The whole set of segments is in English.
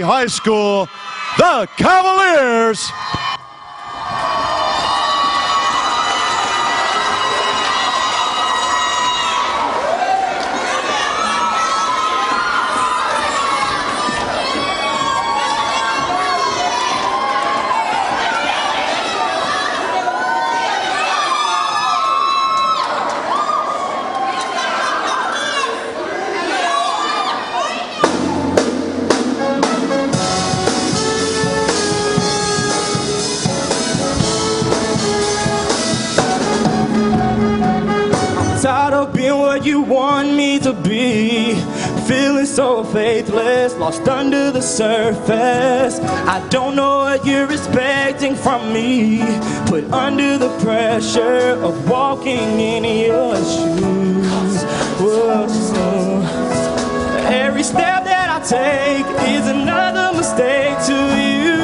High School, the Cavaliers. what you want me to be. Feeling so faithless, lost under the surface. I don't know what you're expecting from me. Put under the pressure of walking in your shoes. Whoa. Every step that I take is another mistake to you.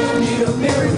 Need a miracle.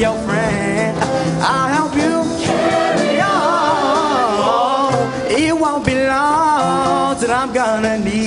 your friend. I'll help you carry on. It won't be long till I'm gonna need.